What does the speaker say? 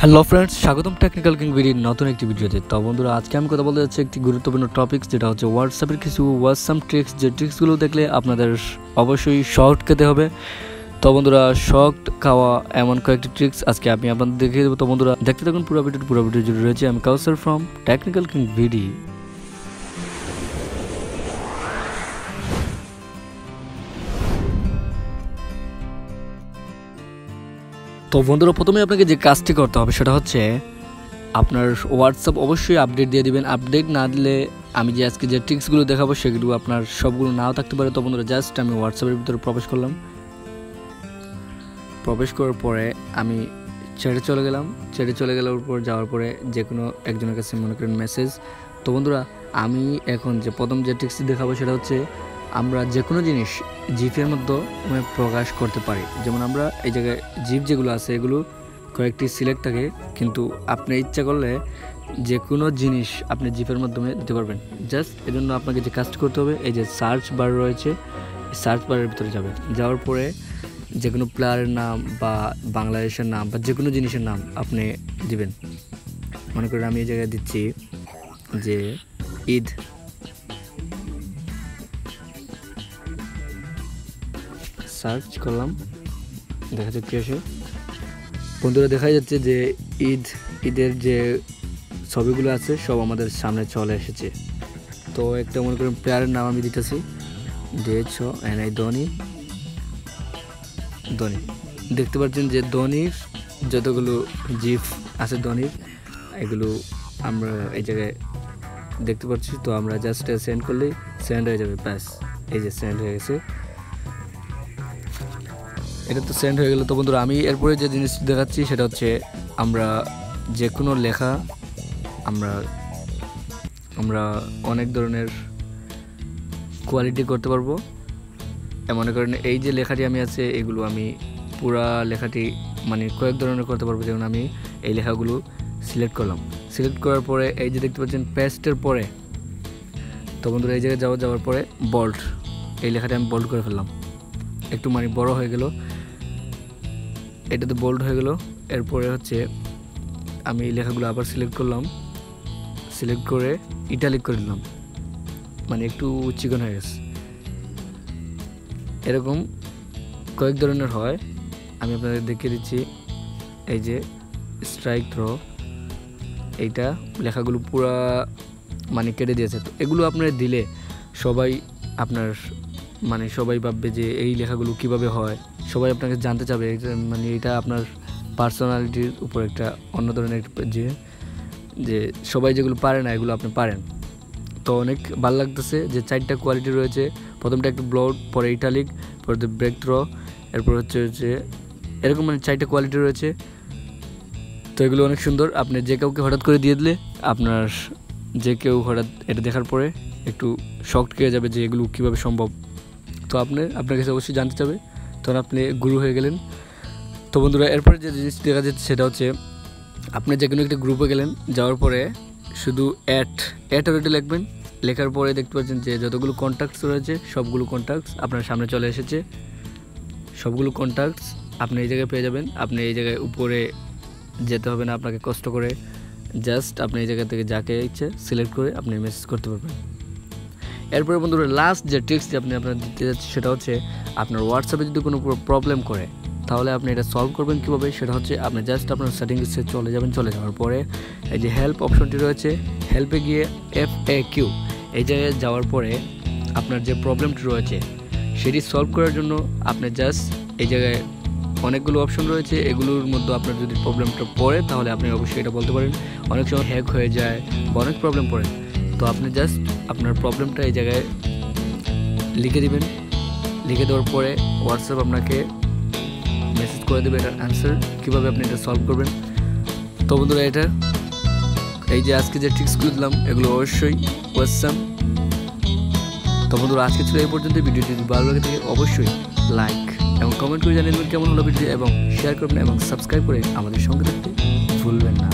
Hello friends স্বাগতম technical king নতুন একটি ভিডিওতে তো বন্ধুরা, আজকে আমি কথা বলতে যাচ্ছি একটি গুরুত্বপূর্ণ টপিক যেটা হচ্ছে হোয়াটসঅ্যাপের কিছু হোয়াটসঅ্যাপ ট্রিক্স যে ট্রিক্সগুলো দেখলে আপনাদের অবশ্যই শর্ট খেতে হবে। তো বন্ধুরা শর্ট খাওয়া এমন কয়েকটি ট্রিক্স আজকে আমি আপনাদের দেখিয়ে দেবো। তো বন্ধুরা, দেখতে থাকুন পুরো ভিডিও পুরো ভিডিও জুড়ে রয়েছে আমি Kausar from technical king video তো বন্ধুরা প্রথমে আপনাকে যে কাজটি করতে হবে সেটা হচ্ছে আপনার হোয়াটসঅ্যাপ অবশ্যই আপডেট দিয়ে দিবেন। আপডেট না দিলে আমি যে আজকে যে ট্রিক্সগুলো দেখাবো, সেগুলো আপনার সবগুলো নাও থাকতে পারে। তো বন্ধুরা জাস্ট আমি হোয়াটসঅ্যাপের ভিতরে প্রবেশ করলাম। প্রবেশ করার পরে আমি ছেড়ে চলে গেলাম। ছেড়ে চলে গেলার পর, যাওয়ার পরে যে কোনো একজনের কাছে মনে করেন মেসেজ তো বন্ধুরা, আমি এখন যে প্রথম যে ট্রিক্সটি দেখাবো সেটা হচ্ছে আমরা যে কোনো জিনিস জিপের মধ্যে প্রকাশ করতে পারি। যেমন আমরা এই জায়গায় জিপ যেগুলো আছে, এগুলো কয়েকটি সিলেক্ট থাকে, কিন্তু আপনি ইচ্ছা করলে যে কোনো জিনিস আপনি জিপের মাধ্যমে দিতে পারবেন। জাস্ট এজন্য আপনাকে যে কাজটি করতে হবে, এই যে সার্চ বার রয়েছে সার্চ বারের ভিতরে যাবে যাওয়ার পরে যে কোনো প্লেয়ারের নাম বা বাংলাদেশের নাম বা যে কোনো জিনিসের নাম আপনি দিবেন। মনে করেন আমি এই জায়গায় দিচ্ছি যে ঈদ। সার্চ করলাম, দেখা যাক কি আসে। বন্ধুরা দেখা যাচ্ছে যে ঈদ, ঈদের যে ছবিগুলো আছে, সব আমাদের সামনে চলে এসেছে। তো একটা মনে করেন প্লেয়ারের নাম আমি দিতেছি D H N I Dhoni. Dhoni. দেখতে পাচ্ছেন যে ধোনির যতগুলো জিফ আছে ধোনির, এগুলো আমরা এই জায়গায় দেখতে পাচ্ছি। তো আমরা জাস্ট সেন্ড করলেই সেন্ড হয়ে যাবে, ব্যাস। এই যে সেন্ড হয়ে গেছে। এটা তো সেন্ড হয়ে গেল। তো বন্ধুরা, আমি এরপরে যে জিনিস দেখাচ্ছি সেটা হচ্ছে আমরা যে কোনো লেখা আমরা আমরা অনেক ধরনের কোয়ালিটি করতে পারব। মনে করেন এই যে লেখাটি আমি আছে, এগুলো আমি পুরা লেখাটি মানে কয়েক ধরনের করতে পারব। যেমন আমি এই লেখাগুলো সিলেক্ট করলাম। সিলেক্ট করার পরে এই যে দেখতে পাচ্ছেন পেস্টের পরে, তো বন্ধুরা এই জায়গায় যাওয়া, যাওয়ার পরে বল্ট এই লেখাটি আমি বোল্ড করে ফেললাম। একটু মানে বড় হয়ে গেল। এটা তো বোল্ড হয়ে গেল। এরপরে হচ্ছে আমি এই লেখাগুলো আবার সিলেক্ট করলাম। সিলেক্ট করে ইটালিক করে দিলাম মানে একটু চিকন হয়ে গেছে। এরকম কয়েক ধরনের হয়। আমি আপনাদের দেখিয়ে দিচ্ছি। এই যে স্ট্রাইক থ্রো এইটা লেখাগুলো পুরা মানে কেটে দিয়েছে। তো এগুলো আপনারা দিলে সবাই আপনার মানে সবাই ভাববে যে এই লেখাগুলো কীভাবে হয়? সবাই আপনাকে জানতে চাবে মানে এটা আপনার পার্সোনালিটির উপর একটা অন্য ধরনের যে যে সবাই যেগুলো পারে না, এগুলো আপনি পারেন। তো অনেক ভালো লাগতেছে যে চারটা কোয়ালিটি রয়েছে। প্রথমটা একটু ব্লড পরে ইটালিক পরে ব্রেক থ্রো এরপর হচ্ছে হচ্ছে এরকম মানে চারটা কোয়ালিটি রয়েছে। তো এগুলো অনেক সুন্দর। আপনি যে কাউকে হঠাৎ করে দিয়ে দিলে, আপনার যে কেউ হঠাৎ এটা দেখার পরে একটু শক্ট খেয়ে যাবে যে এগুলো কীভাবে সম্ভব। তো আপনি, আপনার কাছে অবশ্যই জানতে চাবে। তখন আপনি গুরু হয়ে গেলেন। তো বন্ধুরা, এরপরে যে জিনিস দেখা যাচ্ছে সেটা হচ্ছে, আপনি যে কোনো একটা গ্রুপে গেলেন, যাওয়ার পরে শুধু অ্যাট অ্যাট ওটা লিখবেন। লেখার পরে দেখতে পাচ্ছেন যে যতগুলো কন্ট্যাক্টস রয়েছে, সবগুলো কন্ট্যাক্টস আপনার সামনে চলে এসেছে। সবগুলো কন্ট্যাক্টস আপনি এই জায়গায় পেয়ে যাবেন। আপনি এই জায়গায় উপরে যেতে হবে না, আপনাকে কষ্ট করে। জাস্ট আপনি এই জায়গা থেকে যাকে ইচ্ছে সিলেক্ট করে আপনি মেসেজ করতে পারবেন। এরপরে বন্ধুরা লাস্ট যে ট্রিক্সটি আপনি আপনার দিতে যাচ্ছি সেটা হচ্ছে আপনার হোয়াটসঅ্যাপে যদি কোনো প্রবলেম করে, তাহলে আপনি এটা সলভ করবেন কীভাবে? সেটা হচ্ছে আপনি জাস্ট আপনার সেটিংসে চলে যাবেন, চলে যাওয়ার পরে এই যে হেল্প অপশনটি রয়েছে হেল্পে গিয়ে এফ এ কিউ এই জায়গায় যাওয়ার পরে আপনার যে প্রবলেমটি রয়েছে, সেটি সলভ করার জন্য আপনি জাস্ট এই জায়গায় অনেকগুলো অপশন রয়েছে, এগুলোর মধ্যে আপনার যদি প্রবলেমটা পড়ে, তাহলে আপনি অবশ্যই এটা বলতে পারেন। অনেক সময় হ্যাক হয়ে যায় অনেক প্রবলেম পড়ে। তো আপনি জাস্ট আপনার প্রবলেমটা এই জায়গায় লিখে দিবেন। লিখে দেওয়ার পরে হোয়াটসঅ্যাপ আপনাকে মেসেজ করে দেবে এটার অ্যান্সার কীভাবে আপনি এটা সলভ করবেন। তো বন্ধুরা এটা, এই যে আজকে যে ট্রিক্সগুলো দিলাম, এগুলো অবশ্যই ওয়েলসাম তো বন্ধুরা আজকে ছিল এই পর্যন্ত ভিডিওটি যদি ভালো লাগে থাকে অবশ্যই লাইক এবং কমেন্ট করে জানিয়ে দেবেন কেমন হলো ভিডিও এবং শেয়ার করবেন এবং সাবস্ক্রাইব করে আমাদের সঙ্গে থাকতে ভুলবেন না।